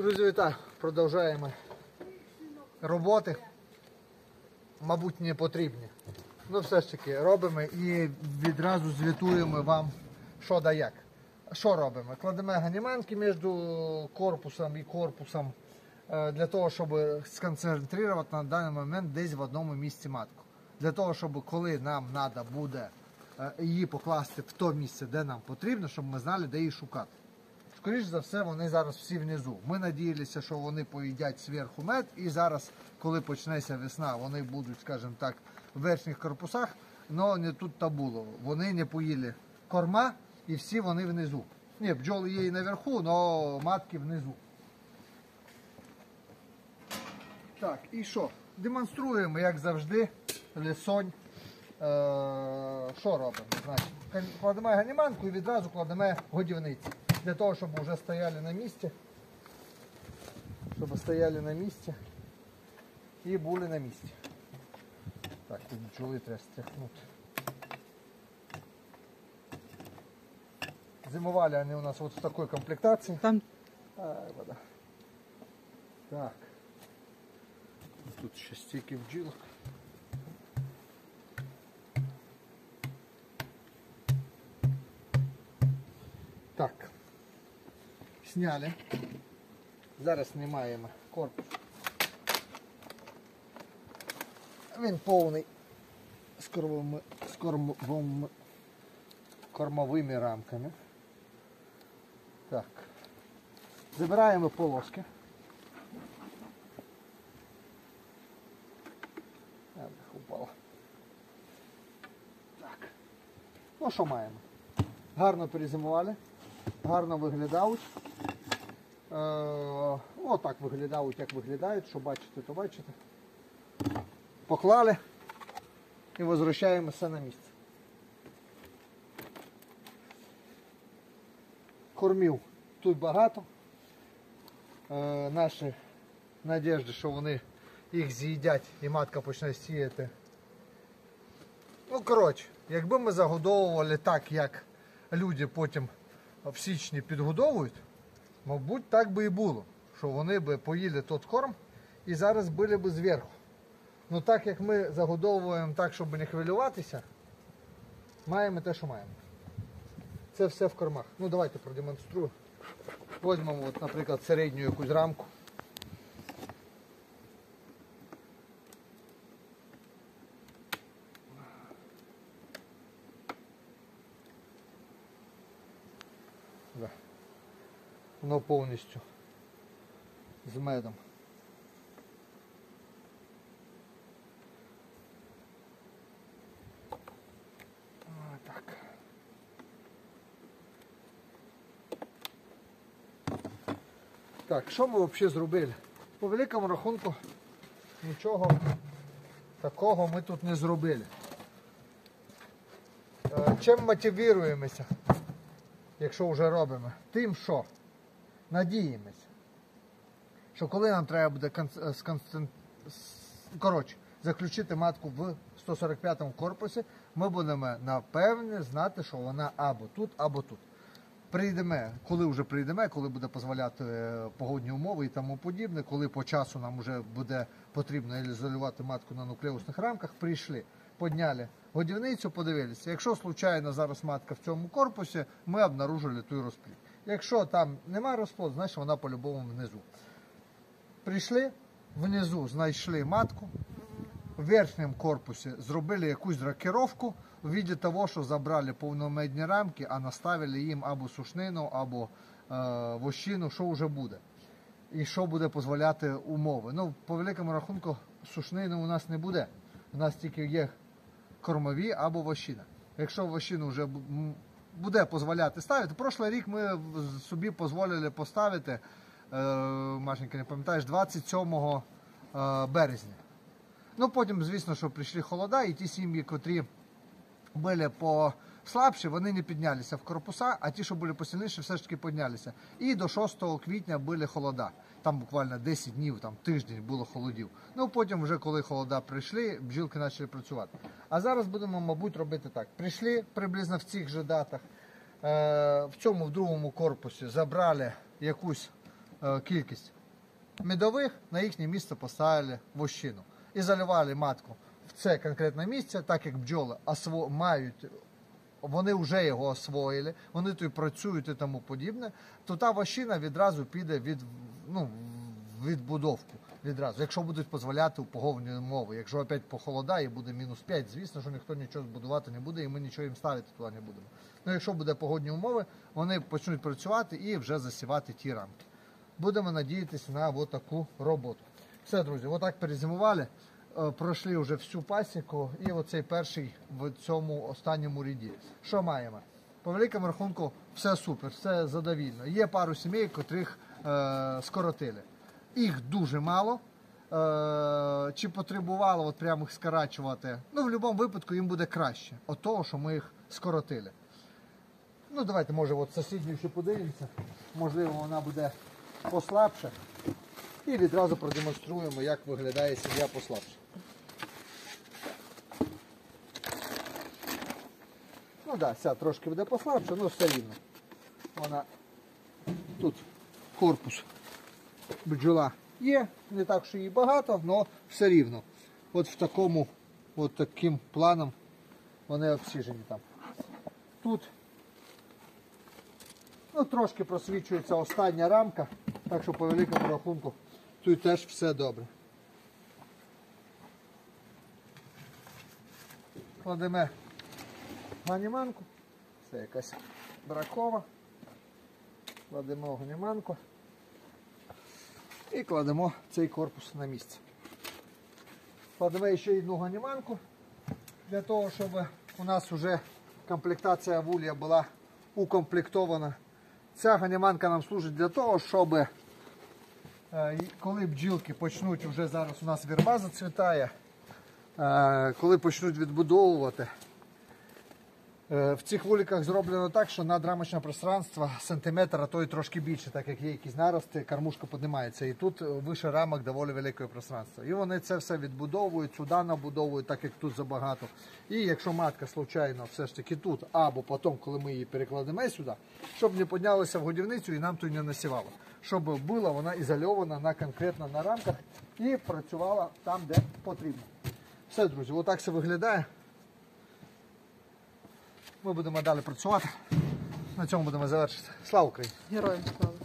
Друзі, вітаю! Продовжуємо роботи. Мабуть, не потрібні. Ну, все ж таки, робимо і відразу звітуємо вам, що да як. Що робимо? Кладемо ганіманки між корпусом і корпусом е, для того, щоб сконцентрувати на даний момент десь в одному місці матку. Для того, щоб коли нам треба буде е, її покласти в то місце, де нам потрібно, щоб ми знали, де її шукати. Скоріше за все, вони зараз всі внизу. Ми надіялися, що вони поїдять зверху мед, і зараз, коли почнеться весна, вони будуть, скажімо так, в верхніх корпусах, але не тут та було. Вони не поїли корма і всі вони внизу. Ні, бджоли є і наверху, але матки внизу. Так, і що? Демонструємо, як завжди, лисонь. Е, що робимо? Кладемо ганіманку і відразу кладемо годівниці. Для того, щоб вже стояли на місці. Щоб стояли на місці і були на місці. Так, тут бджоли треба стряхнути. Зимували вони у нас вот в такой комплектації. Там Ай, вода. Так. Тут ще стільки бджілок. Сняли. Зараз знімаємо корпус. Він повний з кормовими, з кормовими, кормовими рамками. Так. Забираємо полоски. Упало. Так. Ну що маємо? Гарно перезимували, гарно виглядають. Е, отак виглядають, як виглядають, що бачите, то бачите. Поклали і возвращаємося на місце. Кормів тут багато. Е, наші надіжди, що вони їх з'їдять і матка почне сіяти. Ну, коротше, якби ми загодовували так, як люди потім в січні підгодовують, мабуть, так би і було. Що вони би поїли тот корм і зараз били б зверху. Ну так як ми загодовуємо так, щоб не хвилюватися, маємо те, що маємо. Це все в кормах. Ну давайте продемонструю. Возьмемо, от, наприклад, середню якусь рамку. Воно повністю з медом. Так. Так, що ми взагалі зробили? По великому рахунку нічого такого ми тут не зробили. Е, Чим мотивуємося, якщо вже робимо? Тим, що надіємося, що коли нам треба буде е, коротше, заключити матку в 145 корпусі, ми будемо напевне знати, що вона або тут, або тут. Прийдемо, коли вже прийдемо, коли буде дозволяти е, погодні умови і тому подібне, коли по часу нам вже буде потрібно ізолювати матку на нуклеусних рамках, прийшли, підняли годівницю, подивилися. Якщо случайно зараз матка в цьому корпусі, ми обнаружили той розплід. Якщо там немає розплоду, значить вона по-любому внизу. Прийшли, внизу знайшли матку, в верхньому корпусі зробили якусь дракировку в виді того, що забрали повномедні рамки, а наставили їм або сушнину, або е, вощину, що вже буде. І що буде дозволяти умови. Ну, по великому рахунку, сушнини у нас не буде. У нас тільки є кормові або вощина. Якщо вощину вже буде дозволяти ставити, прошлий рік ми собі дозволили поставити, е, Машенька, не пам'ятаєш, 27 е, березня. Ну потім, звісно, що прийшли холода, і ті сім'ї, котрі були послабші, вони не піднялися в корпуса, а ті, що були посильніші, все ж таки піднялися. І до 6 квітня були холода. Там буквально 10 днів, там тиждень було холодів. Ну потім, вже коли холода прийшли, бджілки почали працювати. А зараз будемо, мабуть, робити так. Прийшли приблизно в цих же датах. Е, в цьому в другому корпусі забрали якусь е, кількість медових, на їхнє місце поставили вощину і заливали матку в це конкретне місце, так як бджоли мають вони вже його освоїли, вони тут працюють і тому подібне, то та вощина відразу піде від ну, відбудовку. Відразу, якщо будуть дозволяти погодні умови. Якщо опять похолодає, буде мінус 5, звісно, що ніхто нічого збудувати не буде, і ми нічого їм ставити туди не будемо. Ну, якщо буде погодні умови, вони почнуть працювати і вже засівати ті рамки. Будемо надіятися на таку роботу. Все, друзі, отак перезимували. Е, Пройшли вже всю пасіку і оцей перший в цьому останньому ряді. Що маємо? По великому рахунку, все супер, все задовільно. Є пару сімей, котрих е, скоротили. Їх дуже мало. Е, чи потребувало от прямо їх скорачувати? Ну, в будь-якому випадку їм буде краще от того, що ми їх скоротили. Ну, давайте, може, от сусідню ще подивимося. Можливо, вона буде послабша. І відразу продемонструємо, як виглядає сім'я послабша. Ну так, да, ця трошки буде послабша, але все рівно. Вона тут корпус бджола є, не так, що її багато, але все рівно. От в такому, от таким планом вони обсіжені там. Тут ну, трошки просвічується остання рамка, так що по великому рахунку тут теж все добре. Кладемо ганіманку. Це якась бракова. Кладемо ганіманку і кладемо цей корпус на місце. Кладемо ще одну ганіманку для того, щоб у нас вже комплектація вулія була укомплектована. Ця ганіманка нам служить для того, щоб коли бджілки почнуть, вже зараз у нас вірба зацвітає, е, коли почнуть відбудовувати, Е, В цих вуликах зроблено так, що надрамочне пространство сантиметр, а то й трошки більше, так як є якісь нарости, кормушка піднімається. І тут е, вище рамок доволі велике пространство. І вони це все відбудовують, сюди набудовують, так як тут забагато. І якщо матка случайно все ж таки тут, або потім, коли ми її перекладемо сюди, щоб не піднялося в годівницю і нам тут не насівало. Щоб була вона ізольована на конкретно на рамках і працювала там, де потрібно. Все, друзі, отак це виглядає. Ми будемо далі працювати. На цьому будемо завершити. Слава Україні! Героям слава.